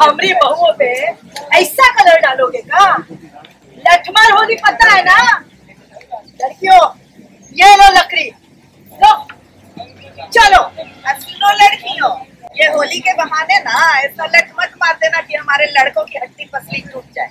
हमरी बहुओं पे ऐसा कलर डालोगे का? लठमार होली पता है ना? लड़कियों, ये लो लकड़ी, लो। चलो सुनो लड़कियों, ये होली के बहाने ना, ऐसा लठ मत मार देना कि हमारे लड़कों की हड्डी पसली टूट जाए।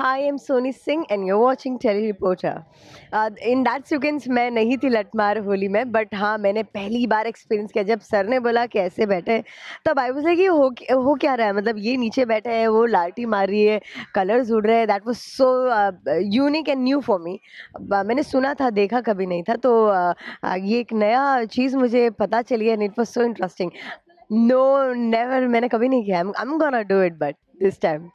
I'm Sony Singh and you're watching Tele Reporter. Uh, in that sequence मैं नहीं थी लटमार होली में बट हाँ मैंने पहली बार एक्सपीरियंस किया। जब सर ने बोला कि ऐसे बैठे तब आई वाज कि हो हो क्या रहा है? मतलब ये नीचे बैठे हैं वो लाठी मार रही है कलर्स उड़ रहे हैं। That was so unique and new for me मैंने सुना था देखा कभी नहीं था तो uh, uh, ये एक नया चीज़ मुझे पता चली and it was so interesting no never मैंने कभी नहीं किया। I am do it but this time